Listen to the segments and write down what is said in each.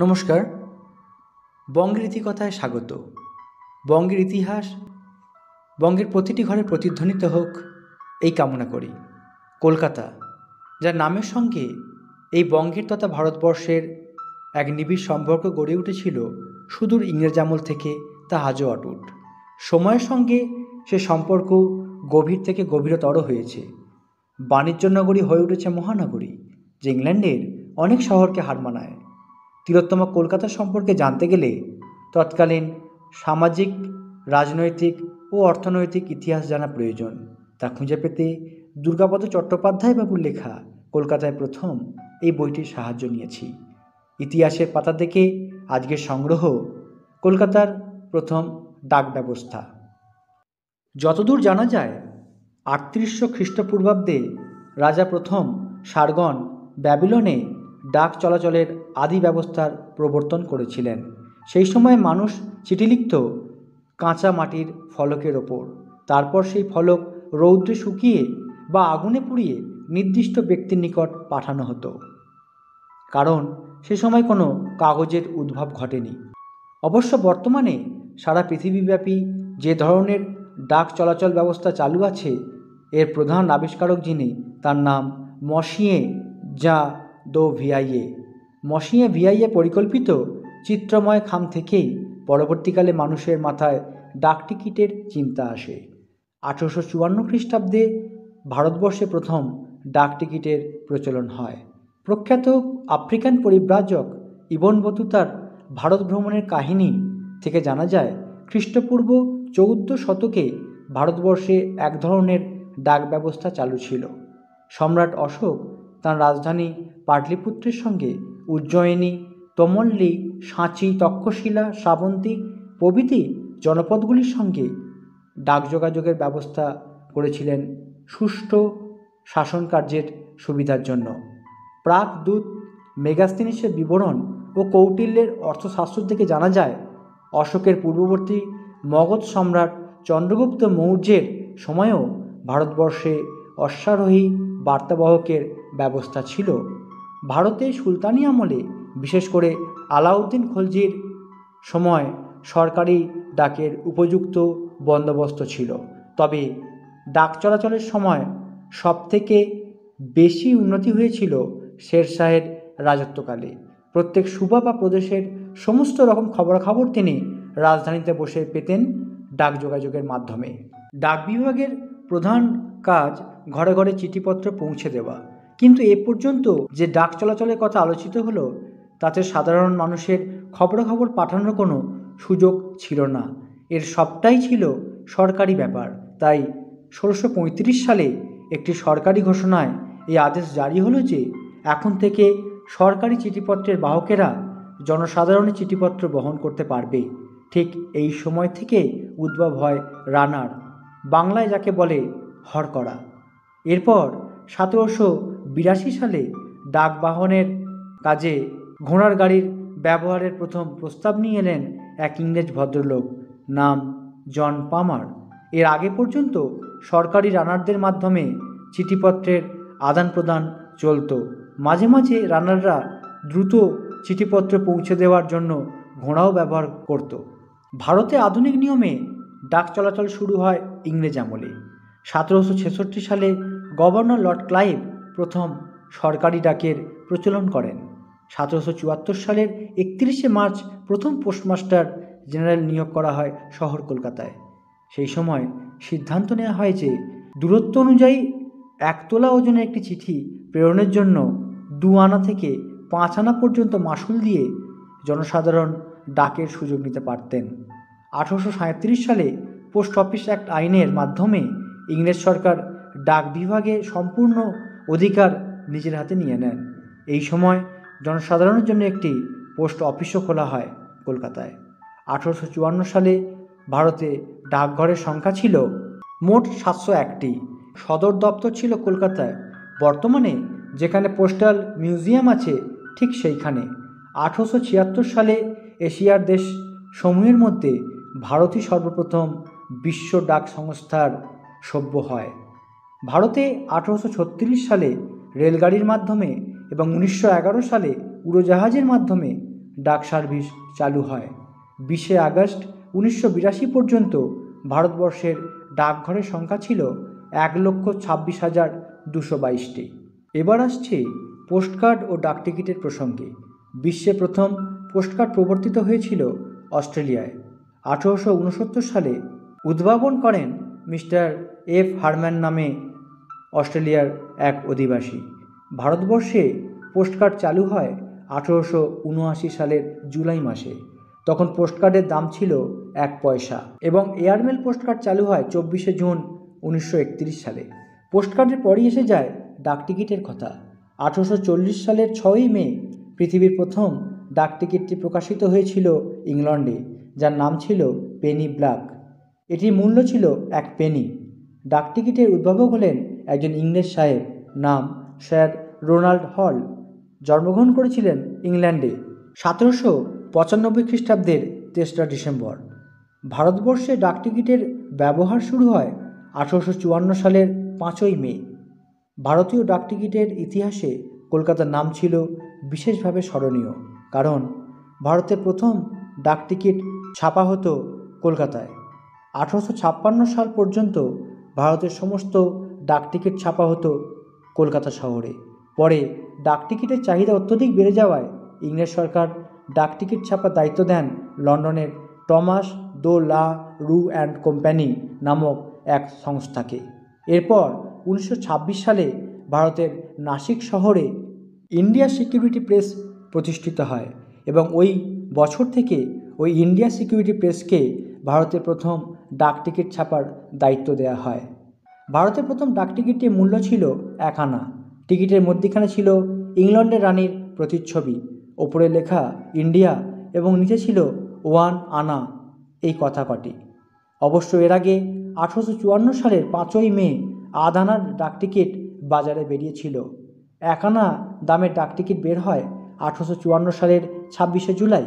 নমস্কার। বঙ্গের ইতিকথায় স্বাগত। বঙ্গের ইতিহাস, বঙ্গের প্রতিটি ঘরে প্রতিধ্বনিত হোক, এই কামনা করি। কলকাতা, যার নামের সঙ্গে এই বঙ্গের তথা ভারতবর্ষের এক নিবিড় সম্পর্ক গড়ে উঠেছিল সুদূর ইংরেজ আমল থেকে, তা আজও অটুট। সময়ের সঙ্গে সে সম্পর্ক গভীর থেকে গভীরতর হয়েছে। বাণিজ্য নগরী হয়ে উঠেছে মহানগরী, যে ইংল্যান্ডের অনেক শহরকে হার মানায়। তিলোত্তমা কলকাতা সম্পর্কে জানতে গেলে তৎকালীন সামাজিক, রাজনৈতিক ও অর্থনৈতিক ইতিহাস জানা প্রয়োজন। তা খুঁজে পেতে দুর্গাপদ চট্টোপাধ্যায় বাবুর লেখা কলকাতায় প্রথম এই বইটির সাহায্য নিয়েছি। ইতিহাসের পাতা থেকে আজকের সংগ্রহ কলকাতার প্রথম ডাক ব্যবস্থা। যতদূর জানা যায়, আটত্রিশশো খ্রিস্টপূর্বাব্দে রাজা প্রথম সারগন ব্যাবিলনে ডাক চলাচলের আদি ব্যবস্থার প্রবর্তন করেছিলেন। সেই সময় মানুষ চিঠি লিখত, কাঁচা মাটির ফলকের ওপর। তারপর সেই ফলক রৌদ্রে শুকিয়ে বা আগুনে পুড়িয়ে নির্দিষ্ট ব্যক্তির নিকট পাঠানো হতো। কারণ সে সময় কোনো কাগজের উদ্ভব ঘটেনি। অবশ্য বর্তমানে সারা পৃথিবীব্যাপী যে ধরনের ডাক চলাচল ব্যবস্থা চালু আছে, এর প্রধান আবিষ্কারক যিনি, তার নাম মসিয়ে যা দো ভিআইএ। মসিয়ে ভিআইএ পরিকল্পিত চিত্রময় খাম থেকেই পরবর্তীকালে মানুষের মাথায় ডাক টিকিটের চিন্তা আসে। আঠেরোশো চুয়ান্ন খ্রিস্টাব্দে ভারতবর্ষে প্রথম ডাক টিকিটের প্রচলন হয়। প্রখ্যাত আফ্রিকান পরিব্রাজক ইবন বতুতার ভারত ভ্রমণের কাহিনী থেকে জানা যায়, খ্রিস্টপূর্ব চৌদ্দ শতকে ভারতবর্ষে এক ধরনের ডাক ব্যবস্থা চালু ছিল। সম্রাট অশোক তাঁর রাজধানী পাটলিপুত্রের সঙ্গে উজ্জয়িনী, তমল্লি, সাঁচি, তক্ষশিলা, শ্রাবন্তী প্রভৃতি জনপদগুলির সঙ্গে ডাক যোগাযোগের ব্যবস্থা করেছিলেন সুষ্ঠু শাসন কার্যের সুবিধার জন্য। প্রাক দূত মেগাস্তিনিসের বিবরণ ও কৌটিল্যের অর্থশাস্ত্র থেকে জানা যায়, অশোকের পূর্ববর্তী মগধ সম্রাট চন্দ্রগুপ্ত মৌর্যের সময়ও ভারতবর্ষে অশ্বারোহী বার্তাবাহকের ব্যবস্থা ছিল। ভারতে সুলতানি আমলে, বিশেষ করে আলাউদ্দিন খলজির সময় সরকারি ডাকের উপযুক্ত বন্দোবস্ত ছিল। তবে ডাক চলাচলের সময় সবথেকে বেশি উন্নতি হয়েছিল শেরশাহের রাজত্বকালে। প্রত্যেক সুবা বা প্রদেশের সমস্ত রকম খবরাখবর তিনি রাজধানীতে বসে পেতেন ডাক যোগাযোগের মাধ্যমে। ডাক বিভাগের প্রধান কাজ ঘরে ঘরে চিঠিপত্র পৌঁছে দেওয়া। কিন্তু এ পর্যন্ত যে ডাক চলাচলের কথা আলোচিত হলো, তাতে সাধারণ মানুষের খবরাখবর পাঠানোর কোনো সুযোগ ছিল না। এর সবটাই ছিল সরকারি ব্যাপার। তাই ষোলোশো সালে একটি সরকারি ঘোষণায় এই আদেশ জারি হলো যে, এখন থেকে সরকারি চিঠিপত্রের বাহকেরা জনসাধারণের চিঠিপত্র বহন করতে পারবে। ঠিক এই সময় থেকে উদ্ভব হয় রানার, বাংলায় যাকে বলে হরকরা। এরপর সতেরোশো বিরাশি সালে ডাক বাহনের কাজে ঘোড়ার গাড়ির ব্যবহারের প্রথম প্রস্তাব নিয়ে এলেন এক ইংরেজ ভদ্রলোক, নাম জন পামার। এর আগে পর্যন্ত সরকারি রানারদের মাধ্যমে চিঠিপত্রের আদান প্রদান চলত। মাঝে মাঝে রানাররা দ্রুত চিঠিপত্র পৌঁছে দেওয়ার জন্য ঘোড়াও ব্যবহার করত। ভারতে আধুনিক নিয়মে ডাক চলাচল শুরু হয় ইংরেজ আমলে। সতেরোশো ছেষট্টি সালে গভর্নর লর্ড ক্লাইভ প্রথম সরকারি ডাকের প্রচলন করেন। সতেরোশো চুয়াত্তর সালের একত্রিশে মার্চ প্রথম পোস্টমাস্টার জেনারেল নিয়োগ করা হয় শহর কলকাতায়। সেই সময় সিদ্ধান্ত নেওয়া হয় যে দূরত্ব অনুযায়ী একতলা ওজনের একটি চিঠি প্রেরণের জন্য দু আনা থেকে পাঁচ আনা পর্যন্ত মাসুল দিয়ে জনসাধারণ ডাকের সুযোগ নিতে পারতেন। আঠারোশো সালে পোস্ট অফিস অ্যাক্ট আইনের মাধ্যমে ইংরেজ সরকার ডাক বিভাগে সম্পূর্ণ অধিকার নিজের হাতে নিয়ে নেন। এই সময় জনসাধারণের জন্য একটি পোস্ট অফিসও খোলা হয় কলকাতায়। আঠারোশো চুয়ান্ন সালে ভারতে ডাকঘরের সংখ্যা ছিল মোট সাতশো একটি। সদর দপ্তর ছিল কলকাতায়। বর্তমানে যেখানে পোস্টাল মিউজিয়াম আছে ঠিক সেইখানে। আঠেরোশো ছিয়াত্তর সালে এশিয়ার দেশ সমূহের মধ্যে ভারতই সর্বপ্রথম বিশ্ব ডাক সংস্থার সভ্য হয়। ভারতে আঠেরোশো ছত্রিশ সালে রেলগাড়ির মাধ্যমে এবং উনিশশো এগারো সালে উড়োজাহাজের মাধ্যমে ডাক সার্ভিস চালু হয়। বিশে আগস্ট উনিশশো বিরাশি পর্যন্ত ভারতবর্ষের ডাকঘরের সংখ্যা ছিল এক লক্ষ ছাব্বিশ হাজার দুশো বাইশটি। এবার আসছে পোস্টকার্ড ও ডাকটিকিটের প্রসঙ্গে। বিশ্বে প্রথম পোস্টকার্ড প্রবর্তিত হয়েছিল অস্ট্রেলিয়ায়। আঠেরোশো উনসত্তর সালে উদ্ভাবন করেন মিস্টার এফ হারম্যান নামে অস্ট্রেলিয়ার এক অধিবাসী। ভারতবর্ষে পোস্টকার্ড চালু হয় আঠেরোশো উনআশি সালের জুলাই মাসে। তখন পোস্টকার্ডের দাম ছিল এক পয়সা এবং এয়ারমেল পোস্টকার্ড চালু হয় চব্বিশে জুন উনিশশো একত্রিশ সালে। পোস্টকার্ডের পরই এসে যায় ডাকটিকিটের কথা। আঠেরোশো চল্লিশ সালের ছয়ই মে পৃথিবীর প্রথম ডাকটিকিটটি প্রকাশিত হয়েছিল ইংল্যান্ডে যার নাম ছিল পেনি ব্ল্যাক। এটির মূল্য ছিল এক পেনি ডাকটিকিটের উদ্ভাবক হলেন একজন ইংরেজ সাহেব, নাম স্যার রোনাল্ড হল। জন্মগ্রহণ করেছিলেন ইংল্যান্ডে সতেরোশো পঁচানব্বই খ্রিস্টাব্দের তেসরা ডিসেম্বর। ভারতবর্ষে ডাকটিকিটের ব্যবহার শুরু হয় আঠেরোশো চুয়ান্ন সালের পাঁচই মে। ভারতীয় ডাকটিকিটের ইতিহাসে কলকাতার নাম ছিল বিশেষভাবে স্মরণীয়, কারণ ভারতের প্রথম ডাকটিকিট ছাপা হতো কলকাতায়। আঠারোশো ছাপ্পান্ন সাল পর্যন্ত ভারতের সমস্ত ডাকটিকিট ছাপা হতো কলকাতা শহরে। পরে ডাকটিকিটের চাহিদা অত্যধিক বেড়ে যাওয়ায় ইংরেজ সরকার ডাকটিকিট ছাপার দায়িত্ব দেন লন্ডনের টমাস দো লা রু অ্যান্ড কোম্পানি নামক এক সংস্থাকে। এরপর উনিশশো ছাব্বিশ সালে ভারতের নাসিক শহরে ইন্ডিয়া সিকিউরিটি প্রেস প্রতিষ্ঠিত হয় এবং ওই বছর থেকে ওই ইন্ডিয়া সিকিউরিটি প্রেসকে ভারতের প্রথম ডাকটিকিট ছাপার দায়িত্ব দেওয়া হয়। ভারতের প্রথম ডাকটিকিটটির মূল্য ছিল এক আনা। টিকিটের মধ্যিখানে ছিল ইংল্যান্ডের রানীর প্রতিচ্ছবি। ওপরে লেখা, ইন্ডিয়া এবং নিচে ছিল, ওয়ান আনা এই কথা কটি। অবশ্য এর আগে আঠেরোশো চুয়ান্ন সালের পাঁচই মে আধ আনার ডাকটিকিট বাজারে বেরিয়েছিল। এক আনা দামের ডাকটিকিট বের হয় আঠেরোশো চুয়ান্ন সালের ছাব্বিশে জুলাই।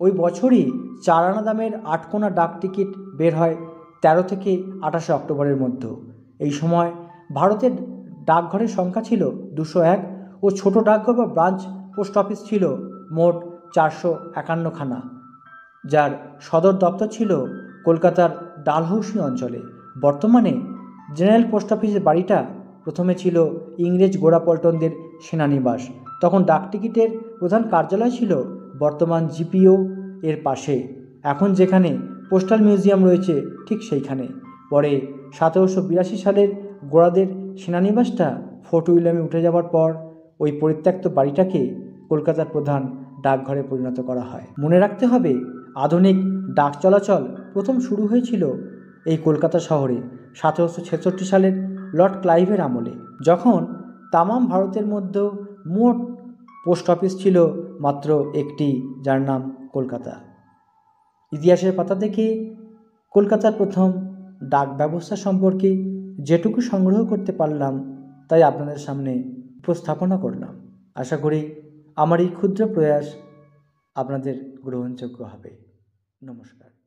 ওই বছরই চার আনা দামের আটকোনা ডাকটিকিট বের হয় তেরো থেকে আঠাশে অক্টোবরের মধ্যে। এই সময় ভারতের ডাকঘরের সংখ্যা ছিল দুশো এক ও ছোট ডাকঘর বা ব্রাঞ্চ পোস্ট অফিস ছিল মোট চারশো একান্নখানা, যার সদর দপ্তর ছিল কলকাতার ডালহৌসি অঞ্চলে। বর্তমানে জেনারেল পোস্ট অফিসের বাড়িটা প্রথমে ছিল ইংরেজ গোড়াপল্টনদের সেনানিবাস। তখন ডাকটিকিটের প্রধান কার্যালয় ছিল বর্তমান জিপিও এর পাশে। এখন যেখানে পোস্টাল মিউজিয়াম রয়েছে ঠিক সেইখানে। পরে সতেরোশো বিরাশি সালের গোড়াদের সেনানিবাসটা ফোর্ট উইলিয়ামে উঠে যাওয়ার পর ওই পরিত্যক্ত বাড়িটাকে কলকাতার প্রধান ডাকঘরে পরিণত করা হয়। মনে রাখতে হবে, আধুনিক ডাক চলাচল প্রথম শুরু হয়েছিল এই কলকাতা শহরে সতেরোশো ছেষট্টি সালের লর্ড ক্লাইভের আমলে, যখন তামাম ভারতের মধ্যে মোট পোস্ট অফিস ছিল মাত্র একটি, যার নাম কলকাতা। ইতিহাসের পাতা থেকে কলকাতার প্রথম ডাক ব্যবস্থা সম্পর্কে যেটুকু সংগ্রহ করতে পারলাম, তাই আপনাদের সামনে উপস্থাপনা করলাম। আশা করি আমার এই ক্ষুদ্র প্রয়াস আপনাদের গ্রহণযোগ্য হবে। নমস্কার।